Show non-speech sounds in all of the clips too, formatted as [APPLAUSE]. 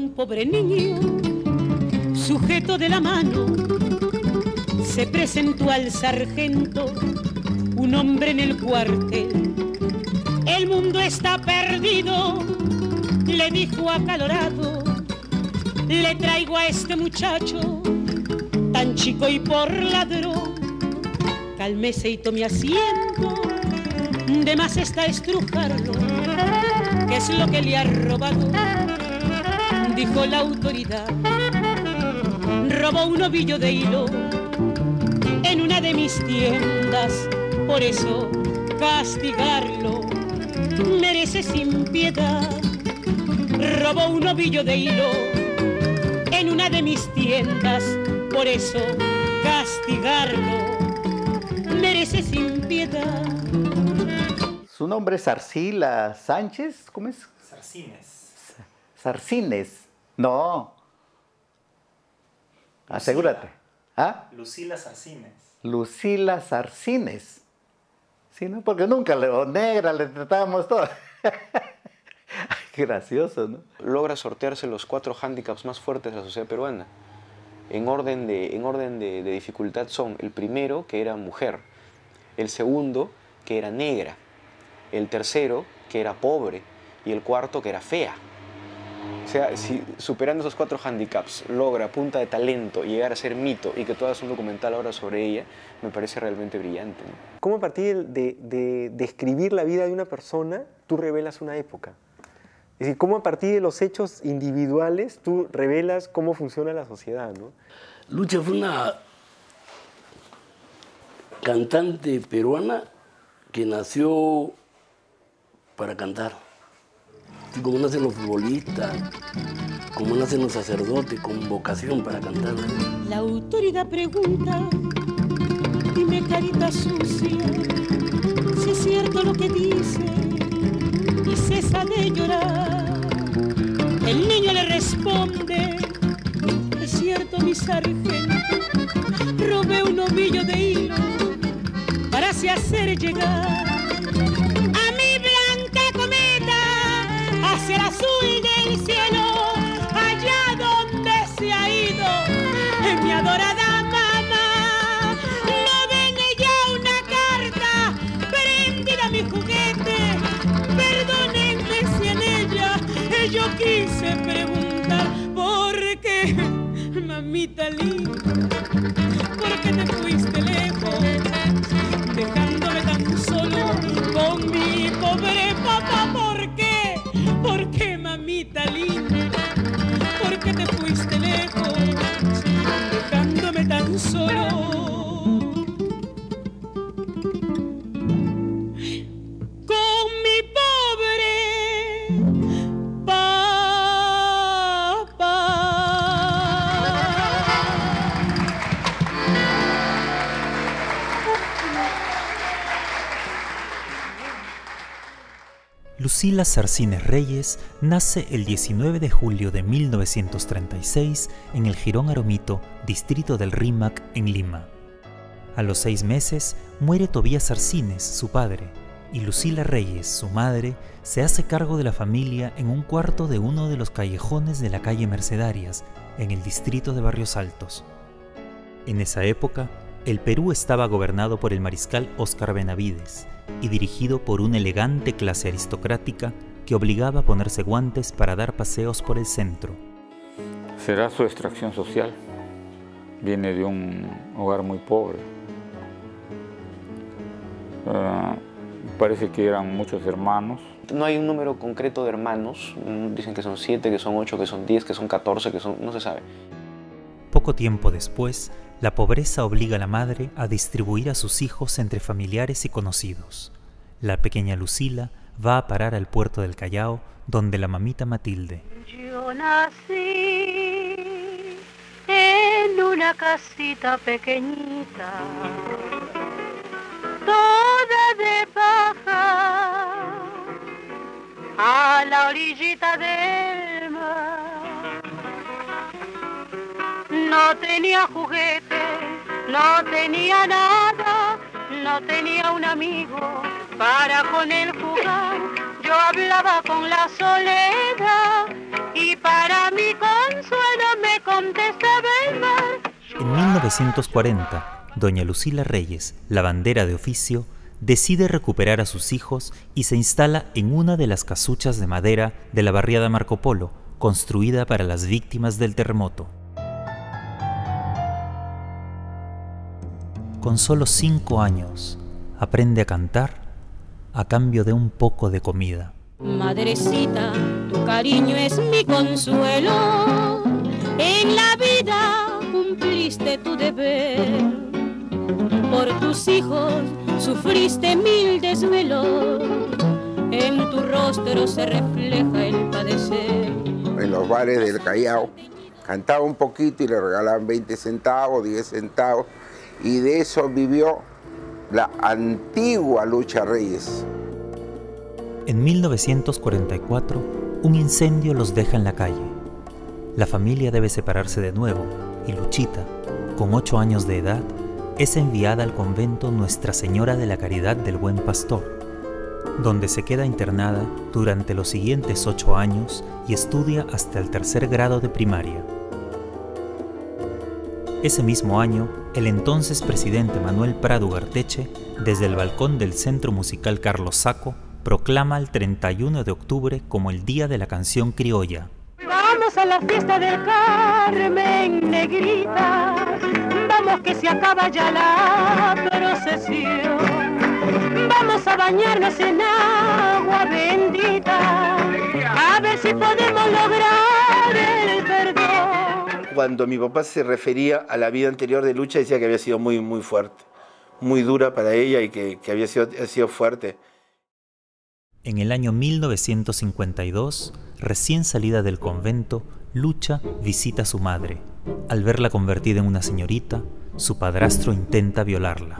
un pobre niño, sujeto de la mano, se presentó al sargento, un hombre en el cuartel. El mundo está perdido, le dijo acalorado, le traigo a este muchacho, tan chico y por ladrón. Cálmese y tome asiento, de más está estrujarlo, que es lo que le ha robado, dijo la autoridad. Robó un ovillo de hilo en una de mis tiendas, por eso castigarlo merece sin piedad. Robó un ovillo de hilo en una de mis tiendas, por eso castigarlo merece sin piedad. Su nombre es Arcila Sánchez, ¿cómo es? Sarcines. Sarcines. No. Asegúrate. ¿Ah? Lucila Sarcines. Lucila Sarcines. Sí, ¿no? Porque nunca le, o negra le tratábamos todo. [LAUGHS] Gracioso, ¿no? Logra sortearse los cuatro hándicaps más fuertes de la sociedad peruana. En orden, de, en orden de, de dificultad son el primero, que era mujer, el segundo, que era negra, el tercero, que era pobre, y el cuarto, que era fea. O sea, si superando esos cuatro handicaps logra a punta de talento llegar a ser mito y que tú hagas un documental ahora sobre ella, me parece realmente brillante. ¿no? ¿Cómo a partir de, de, de escribir la vida de una persona tú revelas una época? Es decir, cómo a partir de los hechos individuales tú revelas cómo funciona la sociedad, ¿no? Lucha fue una cantante peruana que nació para cantar. Como nacen los futbolistas, como nacen los sacerdotes con vocación para cantar. La autoridad pregunta, dime carita sucia, si es cierto lo que dice y cesa de llorar. El niño le responde, es cierto mi sargento, robé un ovillo de hilo para así hacer llegar linda, por qué te fuiste Lucila Sarcines Reyes nace el 19 de julio de 1936 en el Girón Aromito, distrito del Rímac, en Lima. A los seis meses muere Tobías Sarcines, su padre, y Lucila Reyes, su madre, se hace cargo de la familia en un cuarto de uno de los callejones de la calle Mercedarias, en el distrito de Barrios Altos. En esa época, el Perú estaba gobernado por el mariscal Óscar Benavides y dirigido por una elegante clase aristocrática que obligaba a ponerse guantes para dar paseos por el centro. Será su extracción social. Viene de un hogar muy pobre. Ah, parece que eran muchos hermanos. No hay un número concreto de hermanos, mm, dicen que son siete, que son ocho, que son diez, que son catorce, que son... no se sabe. Poco tiempo después, la pobreza obliga a la madre a distribuir a sus hijos entre familiares y conocidos. La pequeña Lucila va a parar al puerto del Callao, donde la mamita Matilde, Yo nací en una casita pequeñita, toda de paja, a la orillita del No tenía juguete, no tenía nada, no tenía un amigo para con él jugar. Yo hablaba con la soledad y para mi donde se ve el mar. En 1940, doña Lucila Reyes, lavandera de oficio, decide recuperar a sus hijos y se instala en una de las casuchas de madera de la barriada Marco Polo, construida para las víctimas del terremoto. Con solo cinco años, aprende a cantar a cambio de un poco de comida. Madrecita, tu cariño es mi consuelo. En la vida cumpliste tu deber. Por tus hijos sufriste mil desvelos. En tu rostro se refleja el padecer. En los bares del Callao cantaba un poquito y le regalaban 20 centavos, 10 centavos. Y de eso vivió la antigua Lucha Reyes. En 1944, un incendio los deja en la calle. La familia debe separarse de nuevo y Luchita, con ocho años de edad, es enviada al convento Nuestra Señora de la Caridad del Buen Pastor, donde se queda internada durante los siguientes ocho años y estudia hasta el tercer grado de primaria. Ese mismo año, el entonces presidente Manuel Prado Garteche, desde el balcón del Centro Musical Carlos Saco, proclama el 31 de octubre como el Día de la Canción Criolla. Vamos a la fiesta del Carmen, negrita. Vamos que se acaba ya la procesión. Vamos a bañarnos en agua bendita. A ver si podemos lograr. Cuando mi papá se refería a la vida anterior de Lucha, decía que había sido muy, muy fuerte, muy dura para ella y que, había sido, sido fuerte. En el año 1952, recién salida del convento, Lucha visita a su madre. Al verla convertida en una señorita, su padrastro intenta violarla.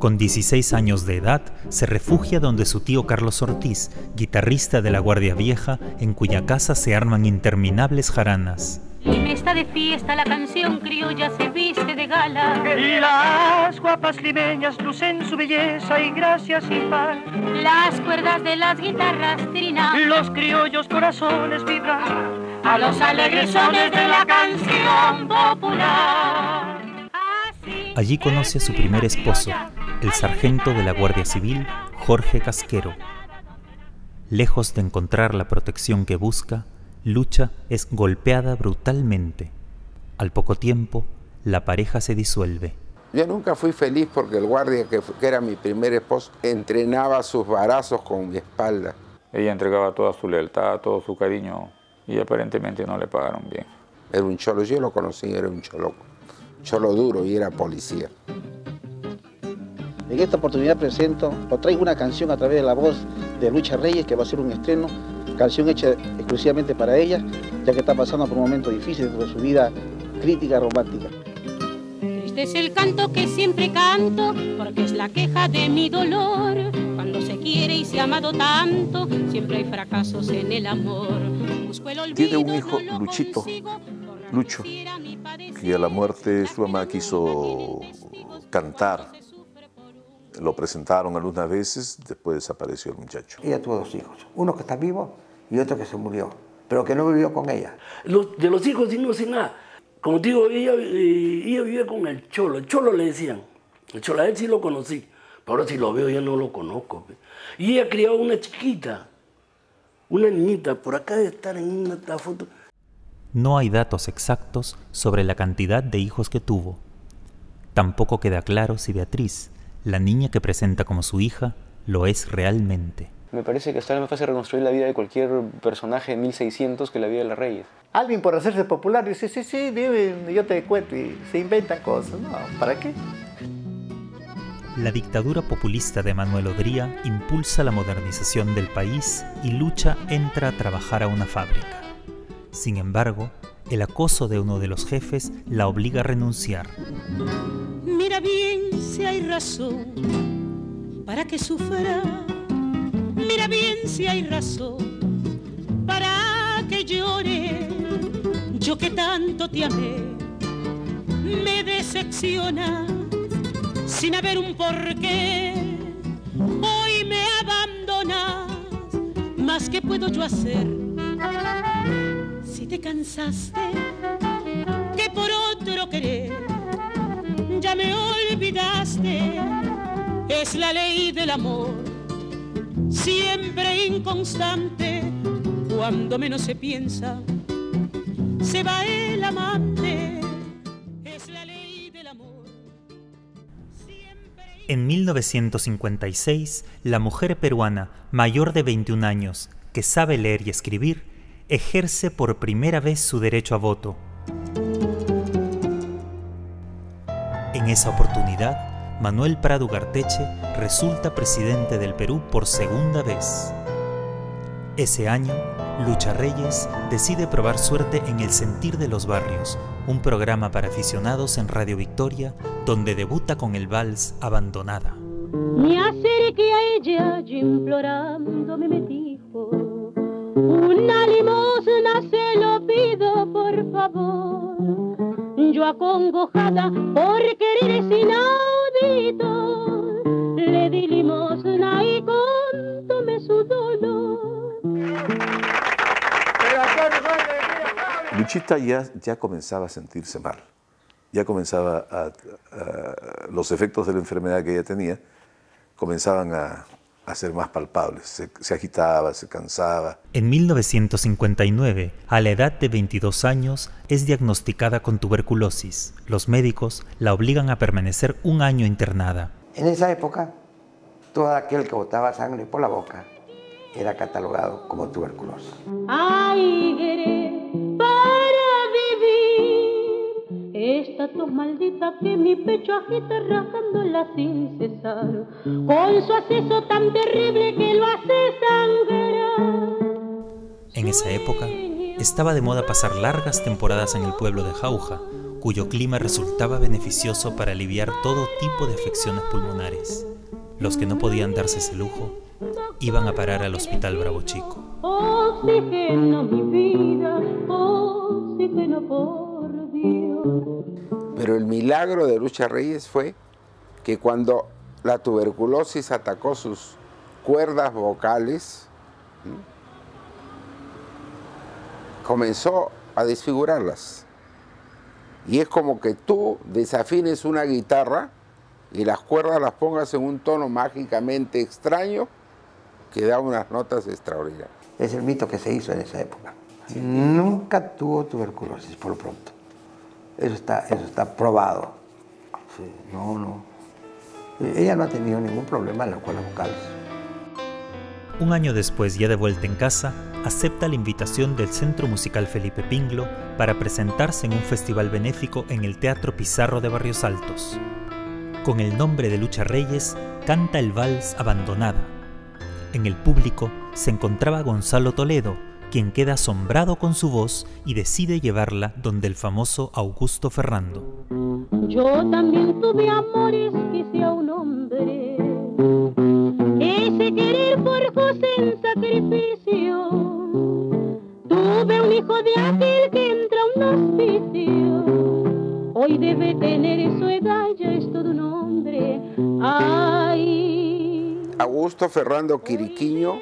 Con 16 años de edad, se refugia donde su tío Carlos Ortiz, guitarrista de la Guardia Vieja, en cuya casa se arman interminables jaranas. Lima está de fiesta, la canción criolla se viste de gala. Y las guapas limeñas lucen su belleza y gracia sin par. Las cuerdas de las guitarras trinan. Los criollos corazones vibran a los alegres sones de la canción popular. Allí conoce a su primer esposo, el sargento de la Guardia Civil, Jorge Casquero. Lejos de encontrar la protección que busca, Lucha es golpeada brutalmente. Al poco tiempo, la pareja se disuelve. Yo nunca fui feliz porque el guardia, que, que era mi primer esposo, entrenaba sus barazos con mi espalda. Ella entregaba toda su lealtad, todo su cariño y aparentemente no le pagaron bien. Era un cholo, yo lo conocí, era un cholo, cholo duro y era policía. En esta oportunidad presento o traigo una canción a través de la voz de Lucha Reyes que va a ser un estreno, canción hecha exclusivamente para ella, ya que está pasando por un momento difícil de su vida crítica romántica. Este es el canto que siempre canto, porque es la queja de mi dolor. Cuando se quiere y se ha amado tanto, siempre hay fracasos en el amor. Busco el olvido, Tiene un hijo, no Luchito, consigo, Lucho, que a la muerte de su mamá quiso cantar. Lo presentaron algunas veces, después desapareció el muchacho. Ella tuvo dos hijos, uno que está vivo y otro que se murió, pero que no vivió con ella. Los- de los hijos sí no sé nada. Como te digo, ella, eh, ella vivía con el cholo. El cholo le decían. El cholo, a él sí lo conocí. Pero ahora si lo veo ya no lo conozco. Y ella criaba una chiquita. Una niñita. Por acá de estar en una esta foto. No hay datos exactos sobre la cantidad de hijos que tuvo. Tampoco queda claro si Beatriz, la niña que presenta como su hija, lo es realmente. Me parece que está más fácil reconstruir la vida de cualquier personaje de 1600 que la vida de las reyes. Alguien por hacerse popular dice, sí, sí, dime, yo te cuento y se inventan cosas. No, ¿para qué? La dictadura populista de Manuel Odría impulsa la modernización del país y Lucha entra a trabajar a una fábrica. Sin embargo, el acoso de uno de los jefes la obliga a renunciar. Mira bien si hay razón para que sufra. Mira bien si hay razón para que llore. Yo que tanto te amé, me decepciona sin haber un porqué. Hoy me abandonas, más que puedo yo hacer. Si te cansaste querer. Ya me olvidaste, es la ley del amor, siempre inconstante, cuando menos se piensa, se va el amante, es la ley del amor. En 1956, la mujer peruana mayor de 21 años, que sabe leer y escribir, ejerce por primera vez su derecho a voto. En esa oportunidad, Manuel Prado Garteche resulta presidente del Perú por segunda vez. Ese año, Lucha Reyes decide probar suerte en El Sentir de los Barrios, un programa para aficionados en Radio Victoria, donde debuta con el vals Abandonada. Me acerqué a ella y me dijo, una limosna se lo pido por favor. Yo acongojada por querer inaudito, le di limosna y contóme su dolor. Luchita ya, ya comenzaba a sentirse mal, ya comenzaba a, a- los efectos de la enfermedad que ella tenía comenzaban a, a ser más palpables, se, se agitaba, se cansaba. En 1959, a la edad de 22 años, es diagnosticada con tuberculosis. Los médicos la obligan a permanecer un año internada. En esa época, todo aquel que botaba sangre por la boca era catalogado como tuberculosis. Ay, esta tos maldita que mi pecho agita rascándola sin cesar con su acceso tan terrible que lo hace sangrar. En esa época, estaba de moda pasar largas temporadas en el pueblo de Jauja, cuyo clima resultaba beneficioso para aliviar todo tipo de afecciones pulmonares. Los que no podían darse ese lujo iban a parar al Hospital Bravo Chico. Oxígeno mi vida, oxígeno. Pero el milagro de Lucha Reyes fue que cuando la tuberculosis atacó sus cuerdas vocales, comenzó a desfigurarlas. Y es como que tú desafines una guitarra y las cuerdas las pongas en un tono mágicamente extraño que da unas notas extraordinarias. Es el mito que se hizo en esa época. Nunca tuvo tuberculosis, por lo pronto. Eso está, eso está probado. No, no. Ella no ha tenido ningún problema en las vocales. Un año después, ya de vuelta en casa, acepta la invitación del Centro Musical Felipe Pinglo para presentarse en un festival benéfico en el Teatro Pizarro de Barrios Altos. Con el nombre de Lucha Reyes, canta el vals Abandonada. En el público se encontraba Gonzalo Toledo, quien queda asombrado con su voz y decide llevarla donde el famoso Augusto Ferrando. Yo también tuve amores, quise a un hombre. Ese querer forjose en sacrificio. Tuve un hijo de aquel que entra a un hospicio. Hoy debe tener su edad, ya es todo un hombre. Ay. Augusto Ferrando Quiriquiño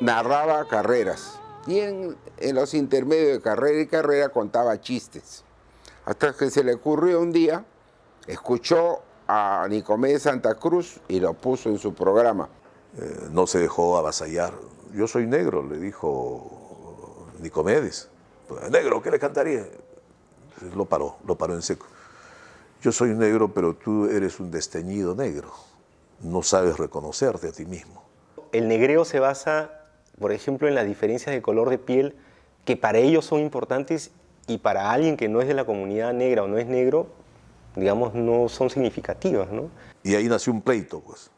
narraba carreras y en, en los intermedios de carrera y carrera contaba chistes. Hasta que se le ocurrió un día, escuchó a Nicomedes Santa Cruz y lo puso en su programa. Eh, no se dejó avasallar. Yo soy negro, le dijo Nicomedes. Pues, negro, ¿qué le cantaría? Lo paró, lo paró en seco. Yo soy negro, pero tú eres un desteñido negro. No sabes reconocerte a ti mismo. El negreo se basa, por ejemplo, en las diferencias de color de piel que para ellos son importantes y para alguien que no es de la comunidad negra o no es negro, digamos, no son significativas, ¿no? Y ahí nació un pleito, pues.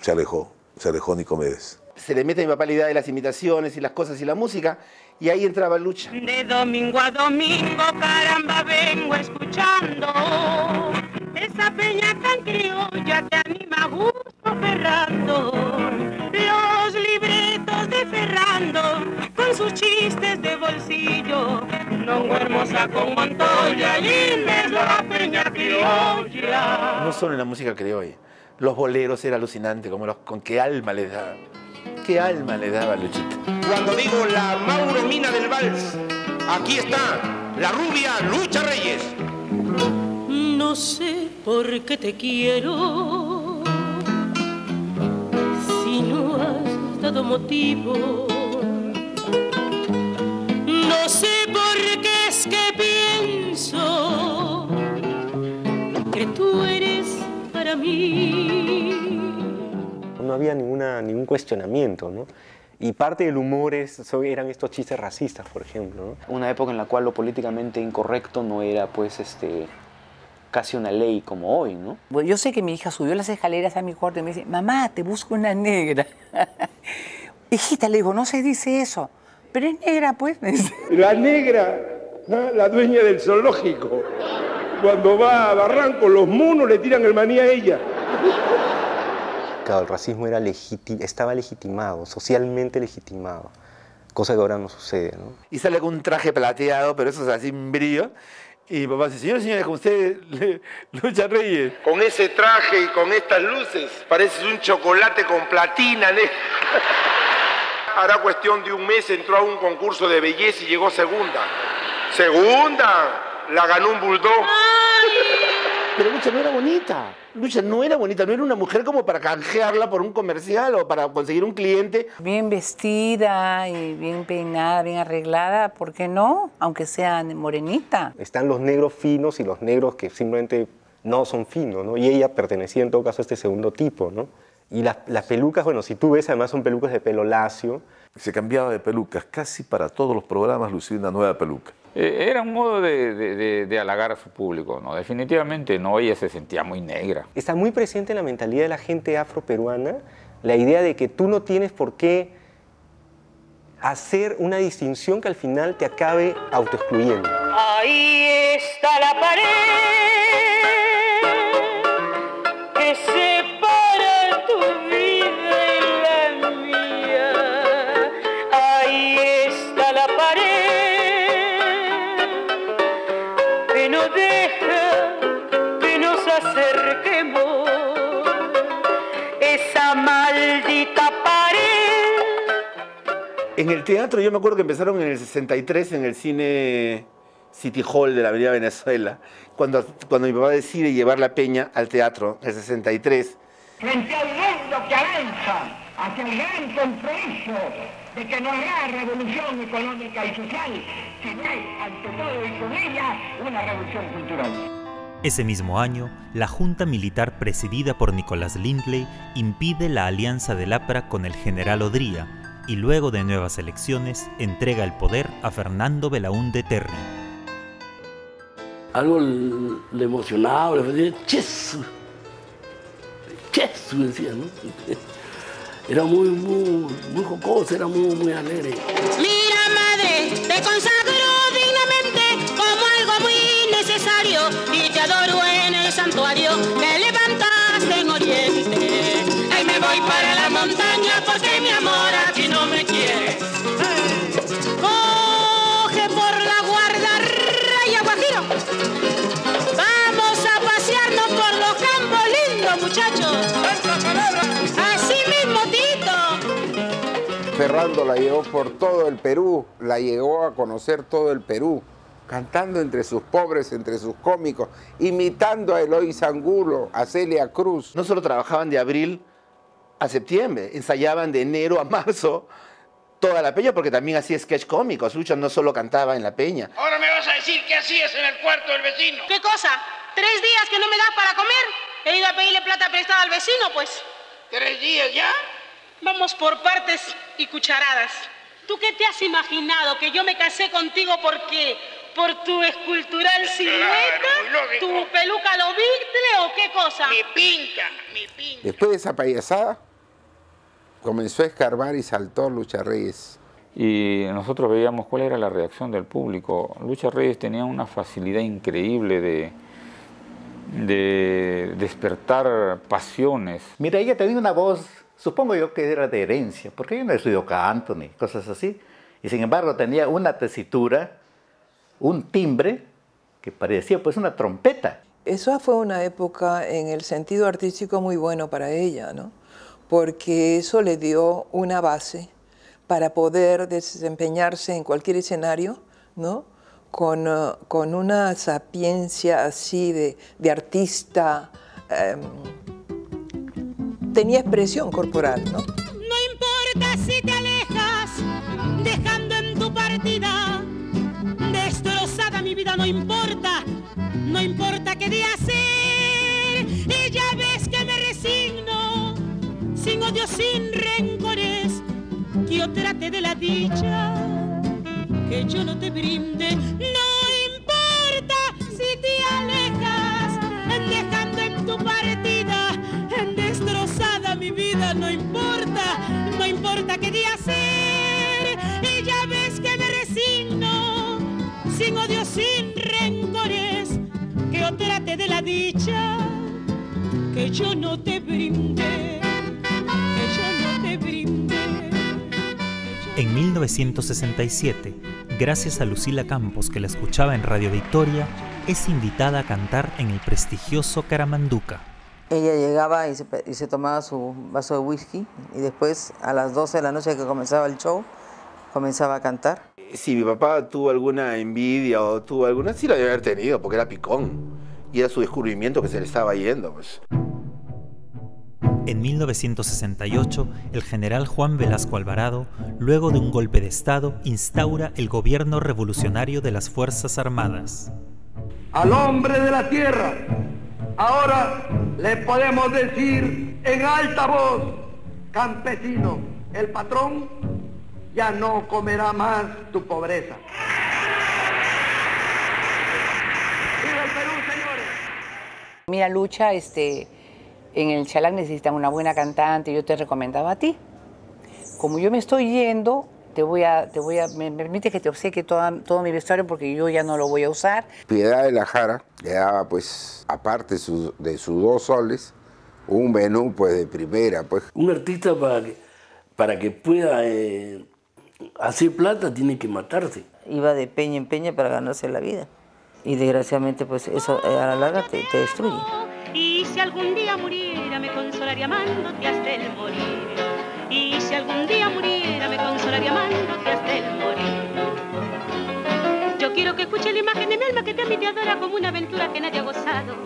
Se alejó, se alejó Nicomedes. Se le mete a mi papá la idea de las imitaciones y las cosas y la música, y ahí entraba Lucha. De domingo a domingo, caramba, vengo escuchando esa peña tan criolla que anima a Gusto Ferrando. Los libretos de Ferrando con sus chistes de bolsillo. No hermosa con Montoya y la peña criolla. No solo en la música criolla, los boleros era alucinante, como los, con qué alma le daba. ¿Qué alma le daba Luchita? Cuando digo la Mauro Mina del Vals, aquí está la rubia Lucha Reyes. No sé por qué te quiero si no has motivo. No sé por qué es que pienso que tú eres para mí. No había ninguna, ningún cuestionamiento, ¿no? Y parte del humor es, eran estos chistes racistas, por ejemplo, ¿no? Una época en la cual lo políticamente incorrecto no era pues este casi una ley como hoy, ¿no? Bueno, yo sé que mi hija subió las escaleras a mi cuarto y me dice, mamá, te busco una negra. [LAUGHS] Hijita, le digo, no se dice eso. Pero es negra, pues. [LAUGHS] La negra, la dueña del zoológico. Cuando va a Barranco, los monos le tiran el maní a ella. Claro, el racismo era legiti- estaba legitimado, socialmente legitimado, cosa que ahora no sucede, ¿no? Y sale con un traje plateado, pero eso es así en brillo. Y papá dice, señores, señores, con usted, le- [LAUGHS] Lucha Reyes. Con ese traje y con estas luces, pareces un chocolate con platina, negra. [LAUGHS] Hará cuestión de un mes entró a un concurso de belleza y llegó segunda. ¡Segunda! La ganó un bulldog. Pero Lucha no era bonita. Lucha no era bonita, no era una mujer como para canjearla por un comercial o para conseguir un cliente. Bien vestida y bien peinada, bien arreglada, ¿por qué no? Aunque sea morenita. Están los negros finos y los negros que simplemente no son finos, ¿no? Y ella pertenecía en todo caso a este segundo tipo, ¿no? Y las, las pelucas, bueno, si tú ves, además son pelucas de pelo lacio. Se cambiaba de pelucas, casi para todos los programas lucía una nueva peluca. Eh, Era un modo de, de- de- de halagar a su público, ¿no? Definitivamente no, ella se sentía muy negra. Está muy presente en la mentalidad de la gente afroperuana la idea de que tú no tienes por qué hacer una distinción que al final te acabe autoexcluyendo. Ahí está la pared En el teatro, yo me acuerdo que empezaron en el 63 en el cine City Hall de la Avenida Venezuela, cuando, cuando mi papá decide llevar la peña al teatro, el 63. frente al mundo que avanza hacia el gran compromiso de que no habrá revolución económica y social, sino hay, ante todo y con ella, una revolución cultural. Ese mismo año, la junta militar presidida por Nicolás Lindley impide la alianza del APRA con el general Odría y luego de nuevas elecciones entrega el poder a Fernando Belaúnde Terry. Algo le emocionaba, le decía, Chesu, Chesu, decía, ¿no? [LAUGHS] Era muy, muy, muy jocoso, era muy, muy alegre. Mira, madre, te consagro dignamente como algo muy necesario y te adoro en el santuario La llevó por todo el Perú, la llegó a conocer todo el Perú, cantando entre sus pobres, entre sus cómicos, imitando a Eloy Angulo, a Celia Cruz. No solo trabajaban de abril a septiembre, ensayaban de enero a marzo toda la peña porque también hacía sketch cómicos. Lucha no solo cantaba en la peña. Ahora me vas a decir qué hacías en el cuarto del vecino. ¿Qué cosa? ¿Tres días que no me das para comer? He ido a pedirle plata prestada al vecino, pues. ¿Tres días ya? Vamos por partes y cucharadas. ¿Tú qué te has imaginado? ¿Que yo me casé contigo porque por tu escultural silueta? ¿Tu peluca lo viste o qué cosa? Mi pinta, mi pinta. Después de esa payasada, comenzó a escarbar y saltó Lucha Reyes. Y nosotros veíamos cuál era la reacción del público. Lucha Reyes tenía una facilidad increíble de, de despertar pasiones. Mira, ella tenía una voz, supongo yo que era de herencia, porque ella no estudió canto ni cosas así. Y sin embargo tenía una tesitura, un timbre que parecía pues una trompeta. Esa fue una época en el sentido artístico muy bueno para ella, ¿no? Porque eso le dio una base para poder desempeñarse en cualquier escenario, ¿no? con, uh, con una sapiencia así de, de artista. em, tenía expresión corporal, ¿no? No importa si te alejas, dejando en tu partida destrozada mi vida, no importa, no importa qué día ser. Y ya ves que me resigno, sin odio, sin rencores, que yo trate de la dicha que yo no te brinde. No importa si te alejas, importa, no importa qué día ser. Y ya ves que me resigno, sin odio, sin rencores, que yo trate de la dicha que yo no te brinde, que yo no te brinde. En 1967, gracias a Lucila Campos que la escuchaba en Radio Victoria, es invitada a cantar en el prestigioso Caramanduca. Ella llegaba y se, pe- y se tomaba su vaso de whisky y después a las 12 de la noche que comenzaba el show, comenzaba a cantar. Si mi papá tuvo alguna envidia o tuvo alguna, sí la debe haber tenido, porque era picón. Y era su descubrimiento que se le estaba yendo. Pues. En 1968, el general Juan Velasco Alvarado, luego de un golpe de Estado, instaura el gobierno revolucionario de las Fuerzas Armadas. al hombre de la tierra. Ahora le podemos decir en alta voz, campesino, el patrón ya no comerá más tu pobreza. ¡Viva el Perú, señores! Mira, Lucha, este, en el Chalán necesitan una buena cantante, yo te recomendaba a ti. Como yo me estoy yendo, te voy a, te voy a, me me permite que te obsequie toda- todo mi vestuario porque yo ya no lo voy a usar. Piedad de la Jara le daba, pues, aparte su- de sus dos soles, un menú, pues, de primera, pues. Un artista para que, para que pueda eh, hacer plata tiene que matarse. Iba de peña en peña para ganarse la vida. Y desgraciadamente, pues eso eh, a la larga te, te destruye. Y si algún día muriera me consolaría amándote hasta el morir. Y si algún día muriera me consolaría amándote hasta el morir. Yo quiero que escuche la imagen de mi alma que te admite adora como una aventura que nadie ha gozado.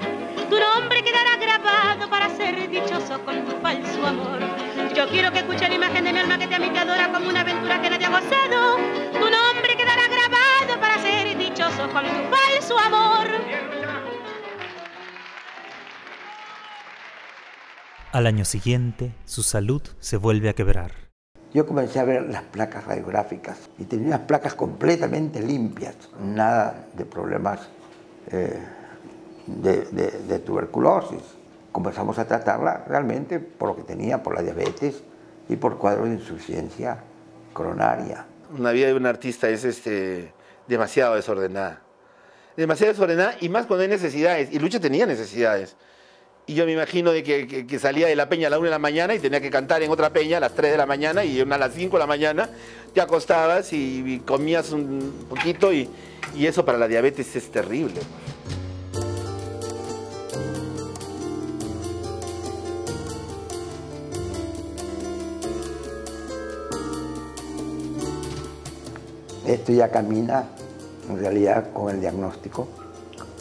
Tu nombre quedará grabado para ser dichoso con tu falso amor. Yo quiero que escuche la imagen de mi alma que te admite adora como una aventura que nadie ha gozado. Tu nombre quedará grabado para ser dichoso con tu falso amor. Al año siguiente, su salud se vuelve a quebrar. Yo comencé a ver las placas radiográficas y tenía unas placas completamente limpias, nada de problemas eh, de, de- de tuberculosis. Comenzamos a tratarla realmente por lo que tenía, por la diabetes y por cuadros de insuficiencia coronaria. Una vida de un artista es este, demasiado desordenada. Demasiado desordenada y más cuando hay necesidades. Y Lucha tenía necesidades. Y yo me imagino de que, salía de la peña a la 1 de la mañana y tenía que cantar en otra peña a las 3 de la mañana y una a las 5 de la mañana te acostabas y, comías un poquito y eso para la diabetes es terrible. Esto ya camina en realidad con el diagnóstico,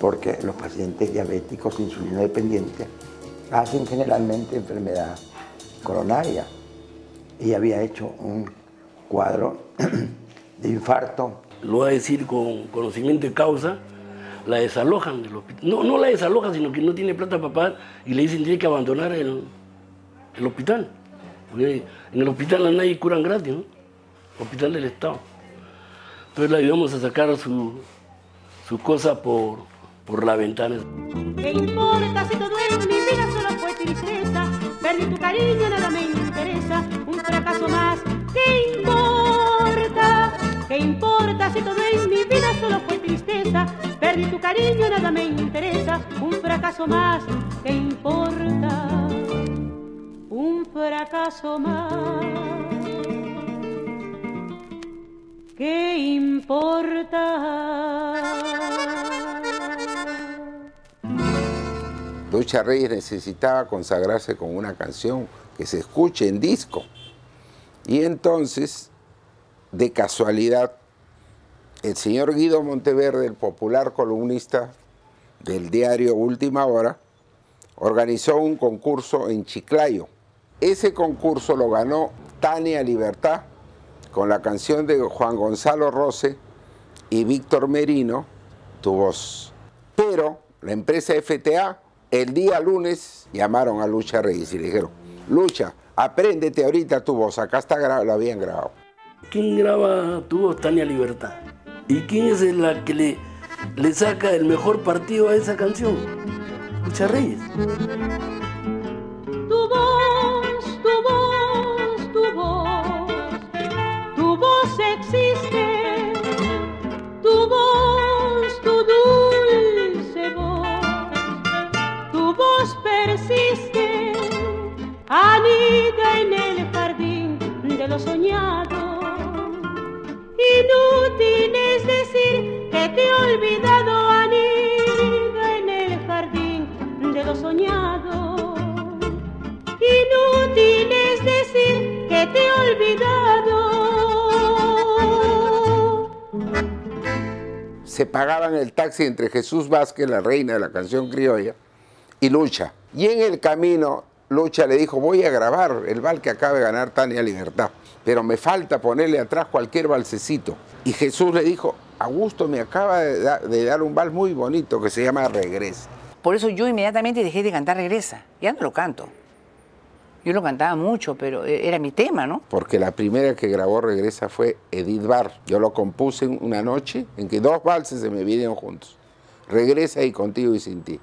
porque los pacientes diabéticos insulino dependientes hacen generalmente enfermedad coronaria y había hecho un cuadro [CLEARS THROAT] de infarto. Lo va a decir con conocimiento de causa, la desalojan del hospital. No, no la desalojan, sino que no tiene plata para pagar y le dicen tiene que abandonar el, el hospital. Porque en el hospital a nadie curan gratis, ¿no? Hospital del Estado. Entonces le ayudamos a sacar su, su cosa por, por la ventana. ¿Qué importa si todo en mi vida solo fue tristeza? Perdí tu cariño, nada me interesa. Un fracaso más. ¿Qué importa? ¿Qué importa si todo en mi vida solo fue tristeza? Perdí tu cariño, nada me interesa. Un fracaso más. ¿Qué importa? Un fracaso más. ¿Qué importa? Lucha Reyes necesitaba consagrarse con una canción que se escuche en disco. Y entonces, de casualidad, el señor Guido Monteverde, el popular columnista del diario Última Hora, organizó un concurso en Chiclayo. Ese concurso lo ganó Tania Libertad con la canción de Juan Gonzalo Rose y Víctor Merino, Tu voz. Pero la empresa FTA, el día lunes, llamaron a Lucha Reyes y le dijeron, Lucha, apréndete ahorita tu voz, acá está grabado, lo habían grabado. ¿Quién graba tu voz, Tania Libertad? ¿Y quién es la que le, le saca el mejor partido a esa canción? Lucha Reyes. Tu voz, tu voz, tu voz, tu voz existe, anida en el jardín de lo soñado. Inútil es decir que te he olvidado, anida en el jardín de lo soñado. Inútil es decir que te he olvidado. Se pagaban el taxi entre Jesús Vázquez, la reina de la canción criolla, y Lucha. Y en el camino, Lucha le dijo, voy a grabar el bal que acaba de ganar Tania Libertad, pero me falta ponerle atrás cualquier balsecito. Y Jesús le dijo, Augusto me acaba de, da- de dar un bal muy bonito que se llama Regresa. Por eso yo inmediatamente dejé de cantar Regresa. Ya no lo canto. Yo lo cantaba mucho, pero eh, era mi tema, ¿no? Porque la primera que grabó Regresa fue Edith Barr. Yo lo compuse en una noche en que dos valses se me vinieron juntos. Regresa y contigo y sin ti.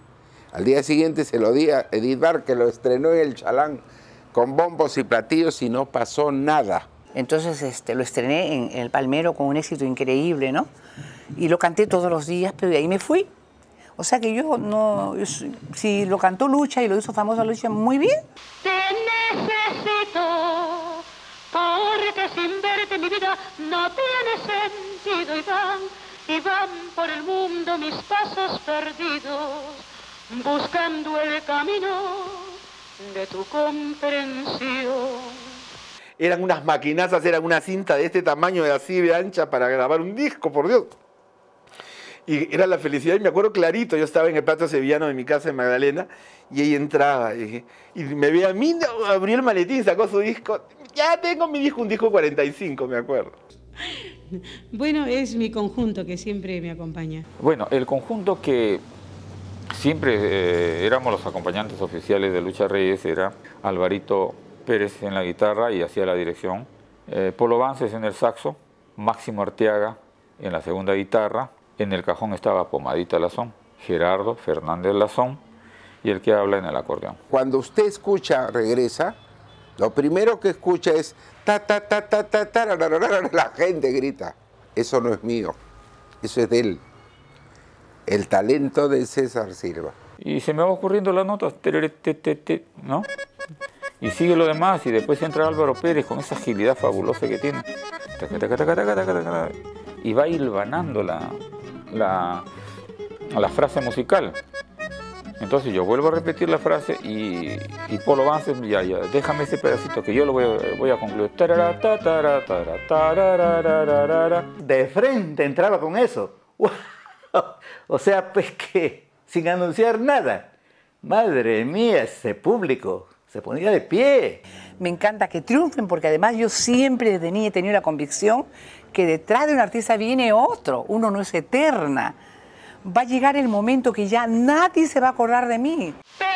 Al día siguiente se lo di a Edith Barr, que lo estrenó en el Chalán con bombos y platillos y no pasó nada. Entonces este, lo estrené en, en el Palmero con un éxito increíble, ¿no? Y lo canté todos los días, pero de ahí me fui. O sea que yo no. yo si lo cantó Lucha y lo hizo famosa Lucha, muy bien. Te necesito, porque sin verte mi vida no tiene sentido y van, y van por el mundo mis pasos perdidos, buscando el camino de tu comprensión. Eran unas maquinazas, eran una cinta de este tamaño, de así de ancha para grabar un disco, por Dios. Y era la felicidad, y me acuerdo clarito, yo estaba en el patio sevillano de mi casa en Magdalena, y ella entraba, y, y me veía a mí, abrió el maletín, sacó su disco, ya tengo mi disco, un disco 45, me acuerdo. Bueno, es mi conjunto que siempre me acompaña. Bueno, el conjunto que siempre eh, éramos los acompañantes oficiales de Lucha Reyes era Alvarito Pérez en la guitarra y hacía la dirección, eh, Polo Vances en el saxo, Máximo Arteaga en la segunda guitarra, en el cajón estaba Pomadita Lazón, Gerardo Fernández Lazón y el que habla en el acordeón. Cuando usted escucha Regresa, lo primero que escucha es ta ta ta ta ta ta la gente grita. Eso no es mío, eso es de él. El talento de César Silva. Y se me va ocurriendo la nota, terere, te, te, te, ¿no? Y sigue lo demás, y después entra Álvaro Pérez con esa agilidad fabulosa que tiene. Y va hilvanando la, la, la frase musical. Entonces yo vuelvo a repetir la frase y, y Polo Vance, ya, ya, déjame ese pedacito que yo lo voy a, voy a concluir. Tarara. De frente entraba con eso. [LAUGHS] [LAUGHS] O sea, pues que sin anunciar nada. Madre mía, ese público se ponía de pie. Me encanta que triunfen porque además yo siempre desde niña he tenido la convicción que detrás de un artista viene otro. Uno no es eterna. Va a llegar el momento que ya nadie se va a acordar de mí. Pero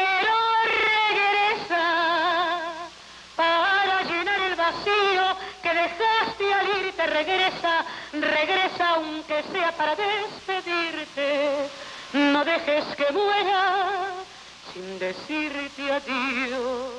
regresa regresa aunque sea para despedirte. No dejes que muera sin decirte adiós.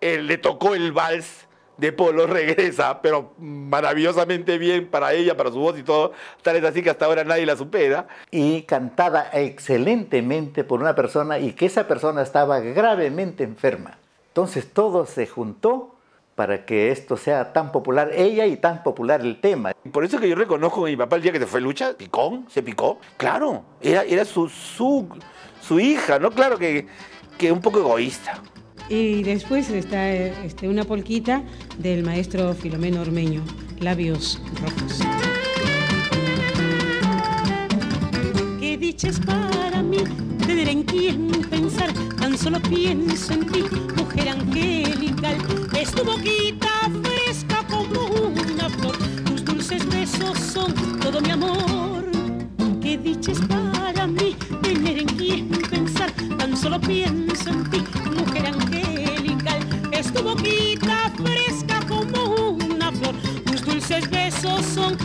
Él le tocó el vals de Polo, regresa, pero maravillosamente bien para ella, para su voz y todo. Tal es así que hasta ahora nadie la supera. Y cantada excelentemente por una persona y que esa persona estaba gravemente enferma. Entonces todo se juntó para que esto sea tan popular, ella y tan popular el tema. Por eso que yo reconozco a mi papá el día que se fue lucha, picón, se picó. Claro, era, era su, su, su hija, ¿no? Claro que, que un poco egoísta. Y después está este, una polquita del maestro Filomeno Ormeño, Labios Rojos. diches para mí, tener en quién pensar, tan solo pienso en ti, mujer angelical. Es tu boquita fresca como una flor, tus dulces besos son todo mi amor. Que diches para mí, tener en quién pensar, tan solo pienso en ti, mujer angelical. Es tu boquita fresca como una flor, tus dulces besos son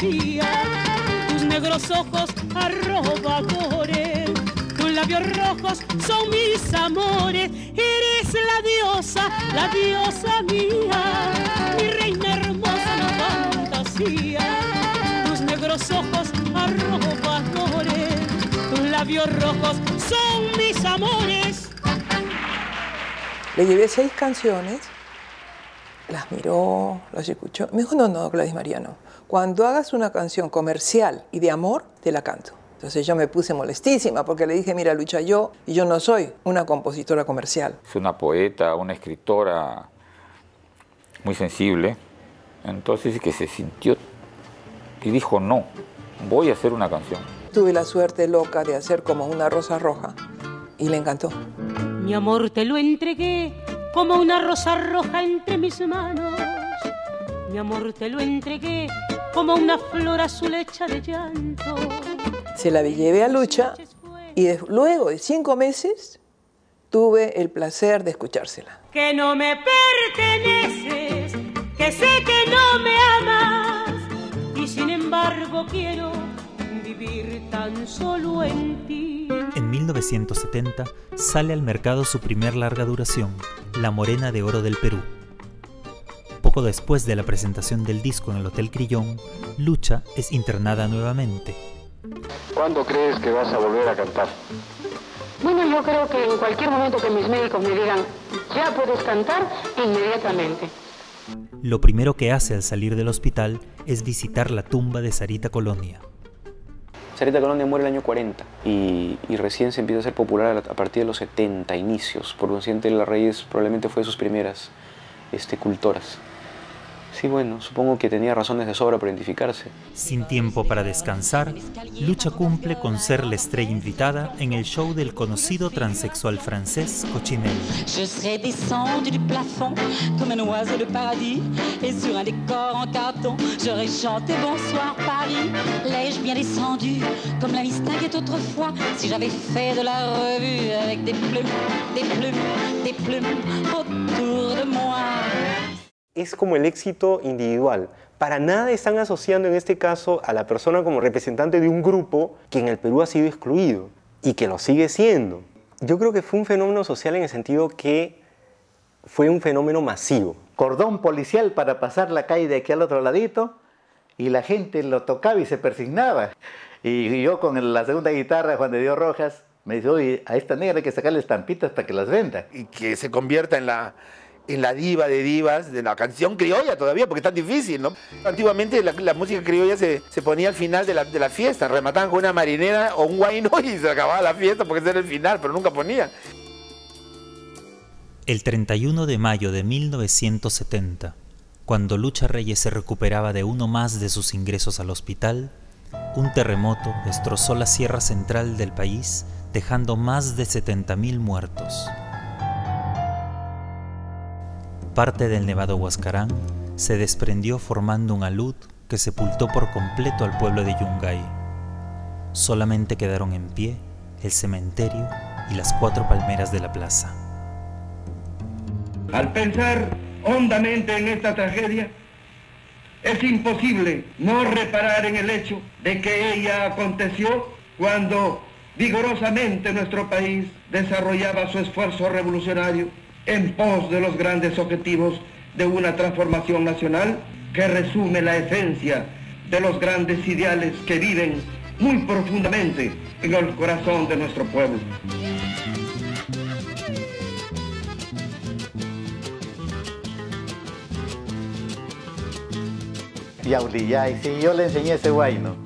Tus negros ojos arrobadores, tus labios rojos son mis amores. Eres la diosa, la diosa mía, mi reina hermosa, fantasía. Tus negros ojos arrobadores, tus labios rojos son mis amores. Le llevé seis canciones, las miró, las escuchó. Me dijo, no, no, Gladys Mariano, cuando hagas una canción comercial y de amor, te la canto. Entonces yo me puse molestísima porque le dije, mira, Lucha, yo, y yo no soy una compositora comercial. Es una poeta, una escritora muy sensible. Entonces que se sintió y dijo, no, voy a hacer una canción. Tuve la suerte loca de hacer como una rosa roja y le encantó. Mi amor te lo entregué como una rosa roja entre mis manos. Mi amor te lo entregué como una flor azul hecha de llanto. Se la llevé a Lucha y de- luego de cinco meses tuve el placer de escuchársela. Que no me perteneces, que sé que no me amas y sin embargo quiero vivir tan solo en ti. En 1970 sale al mercado su primer larga duración, La Morena de Oro del Perú. Poco después de la presentación del disco en el Hotel Crillón, Lucha es internada nuevamente. ¿Cuándo crees que vas a volver a cantar? Bueno, yo creo que en cualquier momento que mis médicos me digan, ya puedes cantar, inmediatamente. Lo primero que hace al salir del hospital es visitar la tumba de Sarita Colonia. Sarita Colonia muere el año 40 y, recién se empieza a ser popular a, a partir de los 70 inicios. Por consiguiente, La Reyes probablemente fue de sus primeras este, cultoras. Sí, bueno, supongo que tenía razones de sobra para identificarse. Sin tiempo para descansar, Lucha cumple con ser la estrella invitada en el show del conocido transexual francés Cochinelle. Je serais descendu du plafond comme un oiseau de paradis et sur un décor en carton, j'aurais chanté Bonsoir Paris. L'ai-je bien descendu comme la mistinguette autrefois si j'avais fait de la revue avec des plumes, des plumes, des plumes autour de moi. Es como el éxito individual. Para nada están asociando en este caso a la persona como representante de un grupo que en el Perú ha sido excluido y que lo sigue siendo. Yo creo que fue un fenómeno social en el sentido que fue un fenómeno masivo. Cordón policial para pasar la calle de aquí al otro ladito y la gente lo tocaba y se persignaba. Y yo con la segunda guitarra, Juan de Dios Rojas, me dice, oye, a esta negra hay que sacarle estampitas para que las venda. Y que se convierta en la, en la diva de divas de la canción criolla todavía, porque es tan difícil, ¿no? Antiguamente la, música criolla se, se, ponía al final de la, de la, fiesta, remataban con una marinera o un guayno [LAUGHS] y se acababa la fiesta porque era el final, pero nunca ponían. El 31 de mayo de 1970, cuando Lucha Reyes se recuperaba de uno más de sus ingresos al hospital, un terremoto destrozó la sierra central del país, dejando más de 70.000 muertos. Parte del Nevado Huascarán se desprendió formando un alud que sepultó por completo al pueblo de Yungay. Solamente quedaron en pie el cementerio y las cuatro palmeras de la plaza. Al pensar hondamente en esta tragedia, es imposible no reparar en el hecho de que ella aconteció cuando vigorosamente nuestro país desarrollaba su esfuerzo revolucionario en pos de los grandes objetivos de una transformación nacional que resume la esencia de los grandes ideales que viven muy profundamente en el corazón de nuestro pueblo. Yaulillay, sí, yo le enseñé ese guayno.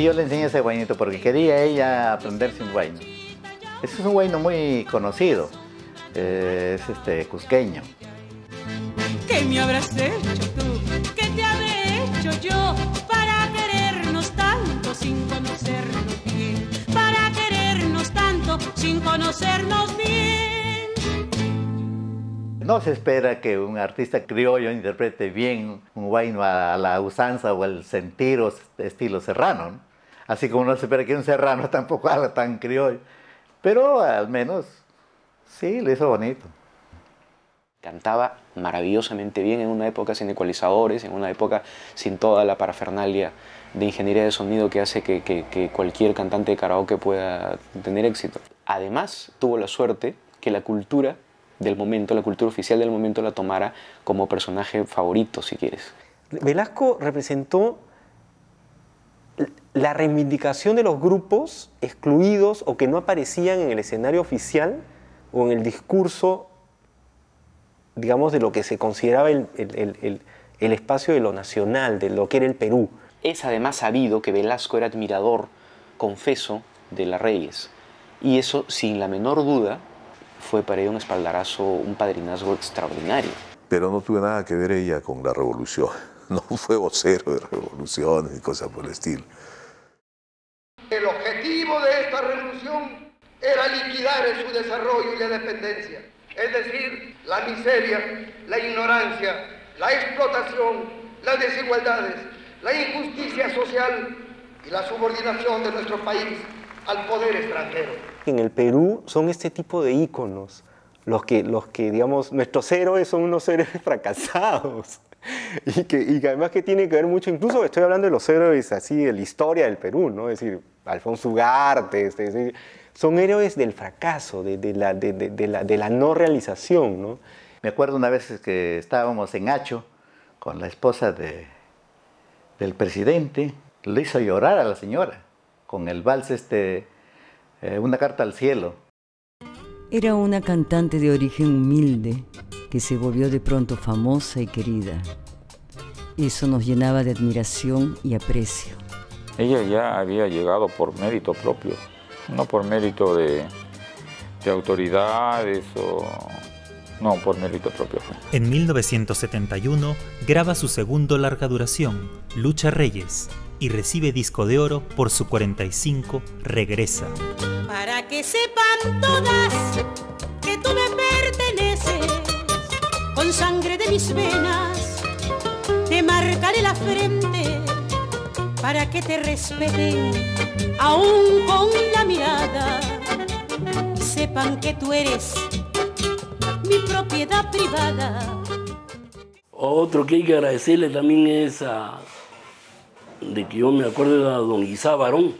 Sí, yo le enseñé ese guainito porque quería ella aprenderse un guayno. Ese es un guayno muy conocido, eh, es este cusqueño. ¿Qué me habrás hecho tú? ¿Qué te habré hecho yo para querernos tanto sin conocernos bien? Para querernos tanto sin conocernos bien. No se espera que un artista criollo interprete bien un guayno a la usanza o el sentir o estilo serrano. ¿no? Así como no se espera que un serrano [LAUGHS] tampoco haga tan criollo. Pero al menos sí, lo hizo bonito. Cantaba maravillosamente bien en una época sin ecualizadores, en una época sin toda la parafernalia de ingeniería de sonido que hace que, que, que cualquier cantante de karaoke pueda tener éxito. Además, tuvo la suerte que la cultura del momento, la cultura oficial del momento la tomara como personaje favorito, si quieres. Velasco representó la reivindicación de los grupos excluidos o que no aparecían en el escenario oficial o en el discurso, digamos, de lo que se consideraba el, el, el, el, espacio de lo nacional, de lo que era el Perú. Es además sabido que Velasco era admirador, confeso, de las Reyes. Y eso, sin la menor duda, fue para ella un espaldarazo, un padrinazgo extraordinario. Pero no tuvo nada que ver ella con la revolución. [LAUGHS] No fue vocero de revoluciones y cosas por el estilo. El objetivo de esta revolución era liquidar en su desarrollo y la dependencia, es decir, la miseria, la ignorancia, la explotación, las desigualdades, la injusticia social y la subordinación de nuestro país al poder extranjero. En el Perú son este tipo de íconos los que, los que digamos, nuestros héroes son unos [LAUGHS] héroes fracasados. [LAUGHS] Y que, y que además que tiene que ver mucho, incluso estoy hablando de los héroes así de la historia del Perú, ¿no? Es decir, Alfonso Ugarte, es decir, son héroes del fracaso, de, de, la, de, la, de la no realización, ¿no? Me acuerdo una vez que estábamos en Hacho con la esposa de, del presidente, le hizo llorar a la señora con el vals este, eh, Una carta al cielo. Era una cantante de origen humilde que se volvió de pronto famosa y querida. Eso nos llenaba de admiración y aprecio. Ella ya había llegado por mérito propio, no por mérito de, de autoridades o... No, por mérito propio fue. En 1971 graba su segundo larga duración, Lucha Reyes, y recibe disco de oro por su 45 Regresa. Para que sepan todas que tú me perteneces, con sangre de mis venas te marcaré la frente para que te respeten aún con la mirada sepan que tú eres mi propiedad privada. Otro que hay que agradecerle también es a, de que yo me acuerdo a don Isá Barón,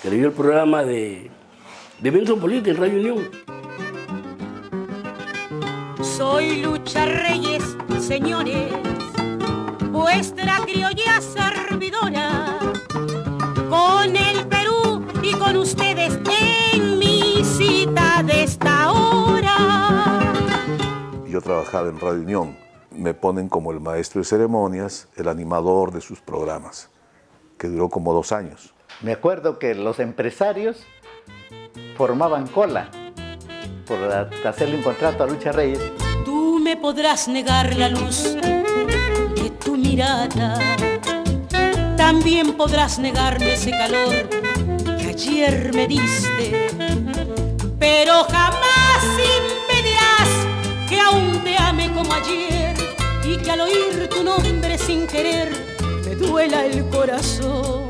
que le dio el programa de, de Benson Política en Radio Unión. Soy Lucha Reyes, señores, vuestra criolla servidora, con el Perú y con ustedes en mi cita de esta hora. Yo trabajaba en Radio Unión. Me ponen como el maestro de ceremonias, el animador de sus programas, que duró como dos años. Me acuerdo que los empresarios formaban cola por hacerle un contrato a Lucha Reyes. Tú me podrás negar la luz de tu mirada, también podrás negarme ese calor que ayer me diste, pero jamás impedirás que aún te ame como ayer y que al oír tu nombre sin querer me duela el corazón.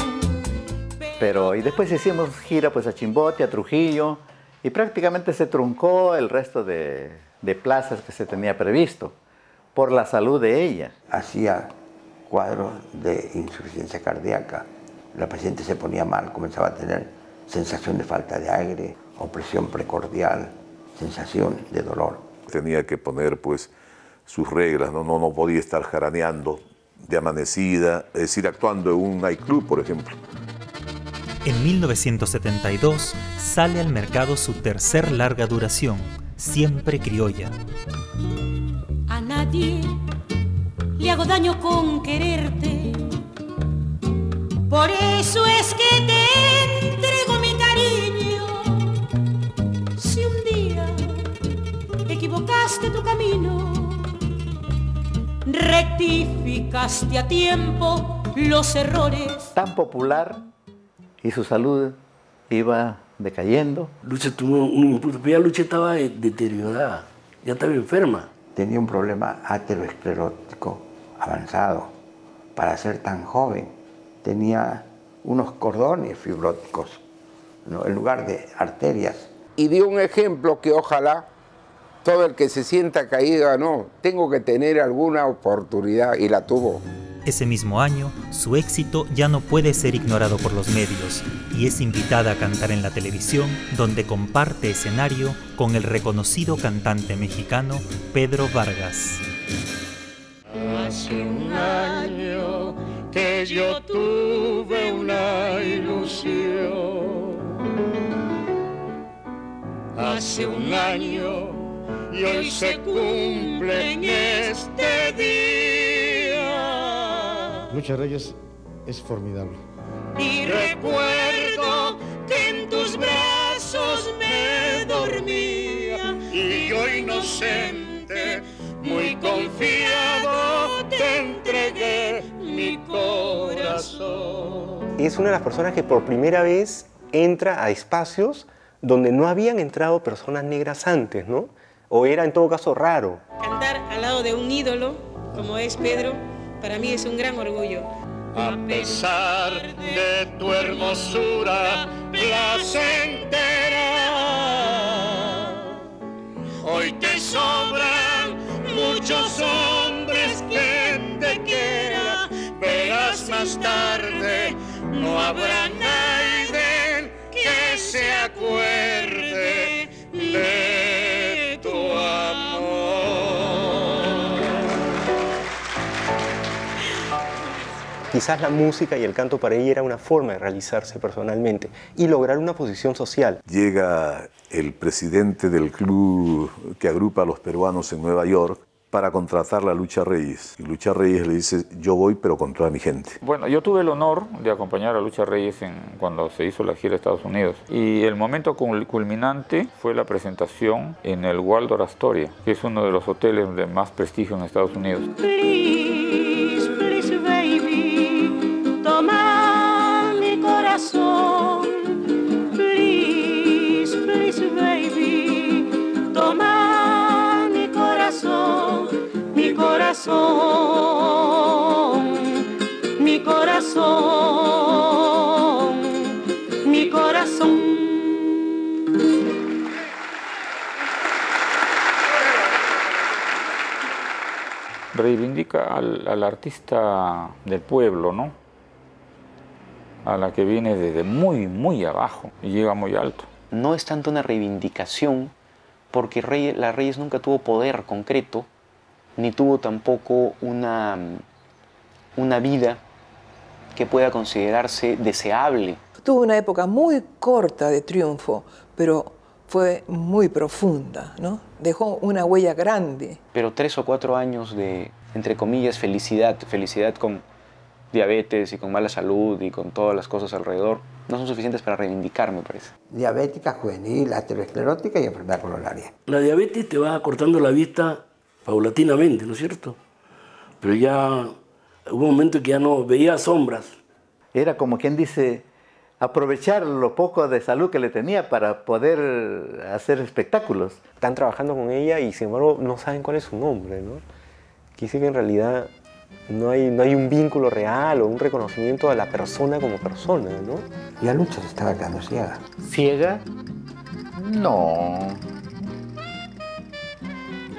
Pero, y después hicimos gira pues a Chimbote, a Trujillo, y prácticamente se truncó el resto de, de plazas que se tenía previsto por la salud de ella. Hacía cuadros de insuficiencia cardíaca. La paciente se ponía mal, comenzaba a tener sensación de falta de aire, opresión precordial, sensación de dolor. Tenía que poner pues sus reglas, no, no, no podía estar jaraneando de amanecida, es decir, actuando en un nightclub, por ejemplo. En 1972 sale al mercado su tercer larga duración, Siempre Criolla. A nadie le hago daño con quererte. Por eso es que te entrego mi cariño. Si un día equivocaste tu camino, rectificaste a tiempo los errores. Tan popular y su salud iba decayendo. Lucha tuvo un impulso, pero ya Lucha estaba de- deteriorada, ya estaba enferma. Tenía un problema aterosclerótico avanzado. Para ser tan joven, tenía unos cordones fibróticos ¿no? en lugar de arterias. Y dio un ejemplo que ojalá todo el que se sienta caído, no, tengo que tener alguna oportunidad y la tuvo. Ese mismo año, su éxito ya no puede ser ignorado por los medios y es invitada a cantar en la televisión, donde comparte escenario con el reconocido cantante mexicano Pedro Vargas. Hace un año que yo tuve una ilusión. Hace un año y hoy se cumple en este. Lucha Reyes es formidable. Y recuerdo que en tus brazos me dormía y yo inocente, muy confiado, te entregué mi corazón. Es una de las personas que por primera vez entra a espacios donde no habían entrado personas negras antes, ¿no? O era en todo caso raro. Cantar al lado de un ídolo como es Pedro, para mí es un gran orgullo. A pesar de tu hermosura placentera, hoy te sobran muchos hombres que te quieran. Verás más tarde, no habrá nadie que se acuerde Quizás la música y el canto para ella era una forma de realizarse personalmente y lograr una posición social. Llega el presidente del club que agrupa a los peruanos en Nueva York para contratar a Lucha Reyes. Y Lucha Reyes le dice, yo voy pero con toda mi gente. Bueno, yo tuve el honor de acompañar a Lucha Reyes en, cuando se hizo la gira de Estados Unidos. Y el momento cul- culminante fue la presentación en el Waldorf Astoria, que es uno de los hoteles de más prestigio en Estados Unidos. Please, reivindica al, al artista del pueblo, ¿no? A la que viene desde muy, muy abajo y llega muy alto. No es tanto una reivindicación, porque Rey- la Reyes nunca tuvo poder concreto, ni tuvo tampoco una, una vida que pueda considerarse deseable. Tuvo una época muy corta de triunfo, pero fue muy profunda, ¿no? Dejó una huella grande. Pero tres o cuatro años de, entre comillas, felicidad, felicidad con diabetes y con mala salud y con todas las cosas alrededor, no son suficientes para reivindicar, me parece. Diabética juvenil, aterosclerótica y enfermedad coronaria. La diabetes te va acortando la vista paulatinamente, ¿no es cierto? Pero ya hubo un momento que ya no veía sombras. Era como quien dice, aprovechar lo poco de salud que le tenía para poder hacer espectáculos. Están trabajando con ella y sin embargo no saben cuál es su nombre, ¿no? Decir que en realidad no hay, no hay un vínculo real o un reconocimiento a la persona como persona, ¿no? Ya Lucha se estaba quedando ciega. ¿Ciega? No.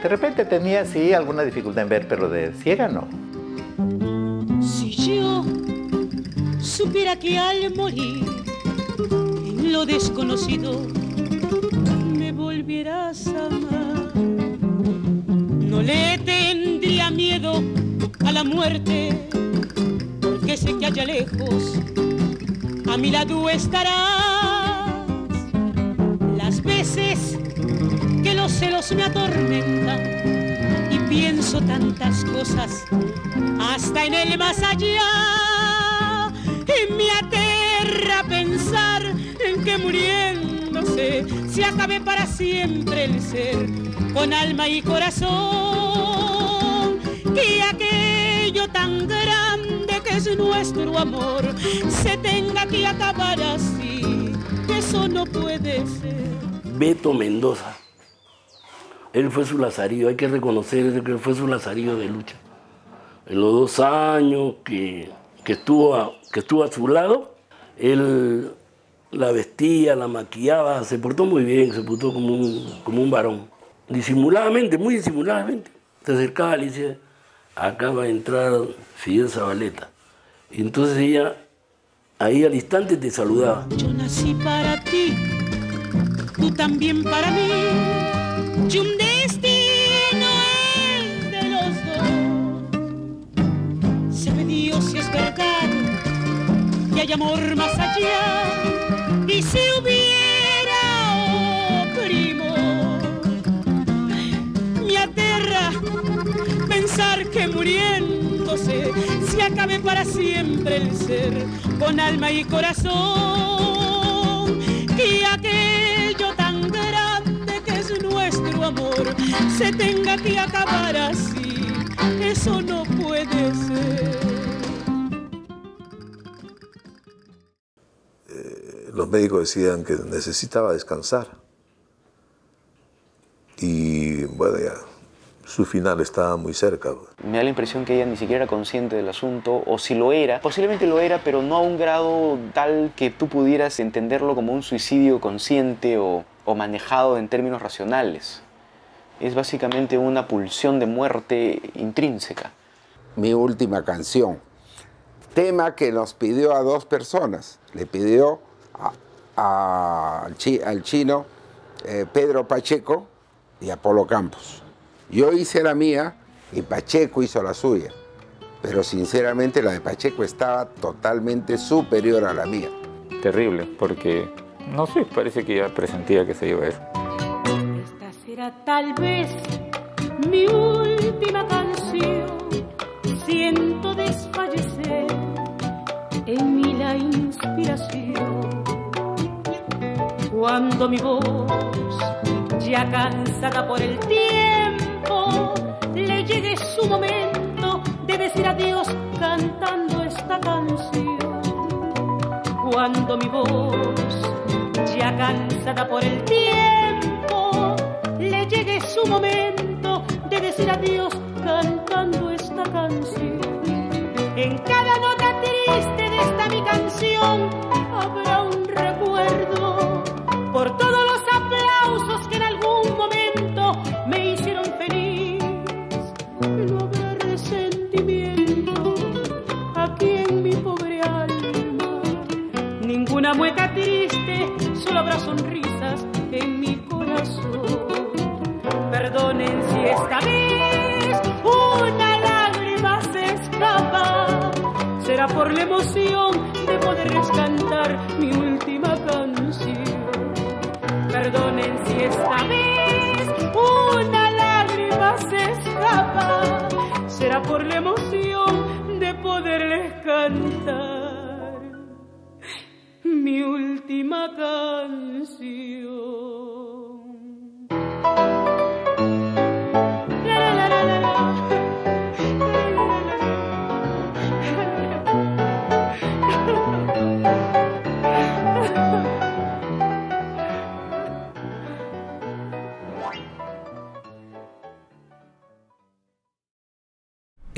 De repente tenía, sí, alguna dificultad en ver, pero de ciega no. Si yo supiera que al morir en lo desconocido me volvieras a amar, no le tendría miedo a la muerte, porque sé que allá lejos a mi lado estarás. Las veces que los celos me atormentan y pienso tantas cosas hasta en el más allá. Y me aterra pensar en que muriéndose se acabe para siempre el ser con alma y corazón. Y aquello tan grande que es nuestro amor se tenga que acabar así. Eso no puede ser. Beto Mendoza. Él fue su lazarillo, hay que reconocer que fue su lazarillo de lucha. En los dos años que, que, estuvo, a, que estuvo a su lado, él la vestía, la maquillaba, se portó muy bien, se portó como un, como un varón. Disimuladamente, muy disimuladamente. Se acercaba y le decía, acaba de entrar Fidel Zabaleta. Y entonces ella, ahí al instante te saludaba. Yo nací para ti, tú también para mí. Y un destino es de los dos. Sabe Dios si es verdad y hay amor más allá. Y si hubiera, que muriéndose se acabe para siempre el ser con alma y corazón. Y aquello tan grande que es nuestro amor se tenga que acabar así. Eso no puede ser. los médicos decían que necesitaba descansar. Y bueno, ya su final estaba muy cerca. Me da la impresión que ella ni siquiera era consciente del asunto, o si lo era, posiblemente lo era, pero no a un grado tal que tú pudieras entenderlo como un suicidio consciente o, o manejado en términos racionales. Es básicamente una pulsión de muerte intrínseca. Mi última canción, tema que nos pidió a dos personas. Le pidió a- a- al, chi- al chino eh, Pedro Pacheco y Apolo Campos. Yo hice la mía y Pacheco hizo la suya. Pero sinceramente la de Pacheco estaba totalmente superior a la mía. Terrible, porque no sé, parece que ya presentía que se iba a ir. Esta será tal vez mi última canción. Siento desfallecer en mí la inspiración. Cuando mi voz, ya cansada por el tiempo, llegue su momento de decir adiós cantando esta canción. Cuando mi voz, ya cansada por el tiempo, le llegue su momento de decir adiós cantando esta canción. En cada nota esta vez una lágrima se escapa, será por la emoción de poderles cantar mi última canción. Perdonen si esta vez una lágrima se escapa, será por la emoción de poderles cantar mi última canción.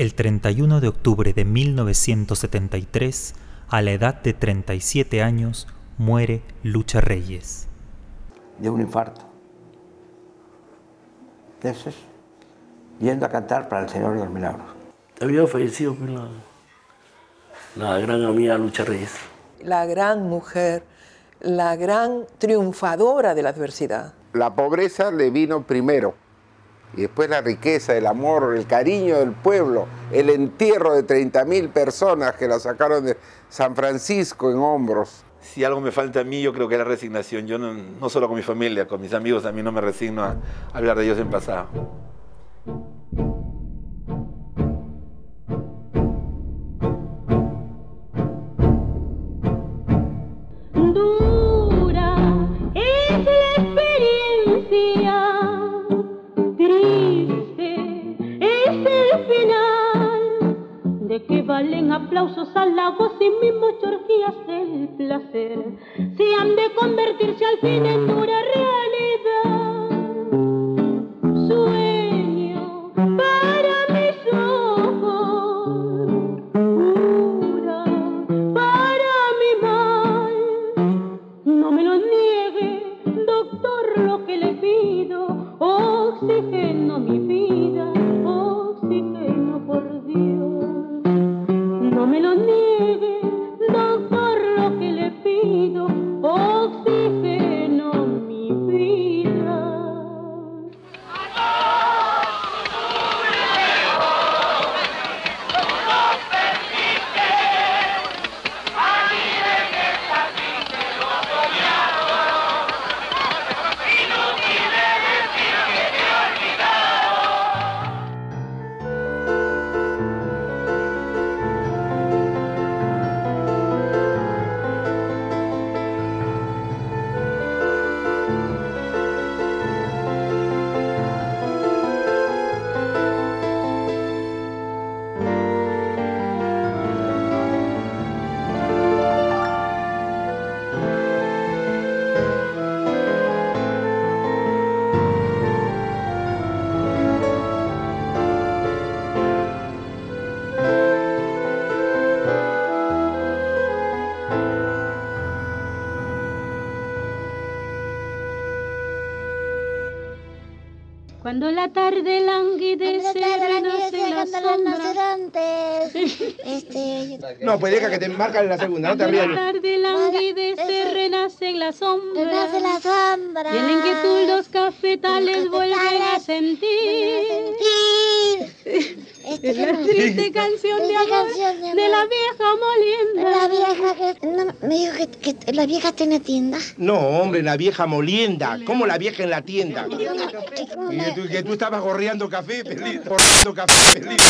El 31 de octubre de 1973, a la edad de 37 años, muere Lucha Reyes. de un infarto. Entonces, yendo a cantar para el Señor de los Milagros. Había fallecido pues, la, la gran amiga Lucha Reyes. La gran mujer, la gran triunfadora de la adversidad. La pobreza le vino primero y después la riqueza, el amor, el cariño del pueblo, el entierro de 30.000 personas que la sacaron de San Francisco en hombros. Si algo me falta a mí, yo creo que es la resignación. Yo no, no solo con mi familia, con mis amigos, a mí no me resigno a hablar de ellos en pasado. Valen aplausos, halagos y mismos orgías del placer. Si han de convertirse al fin en dura realidad. Cuando la tarde languidece, renace la sombra. [LAUGHS] Este, No, pues deja que te marcan la segunda, no te Cuando rías. la tarde languidece, renace en la sombra. Renace la sombra. Y en la inquietud los cafetales vuelven a sentir. [LAUGHS] Es la triste canción de la vieja molienda. La vieja que... No, me dijo que, que la vieja tiene tienda. No, hombre, la vieja molienda. ¿Cómo la vieja en la tienda? Y que tú, que tú estabas gorreando café, pelito. Gorreando café, pelito.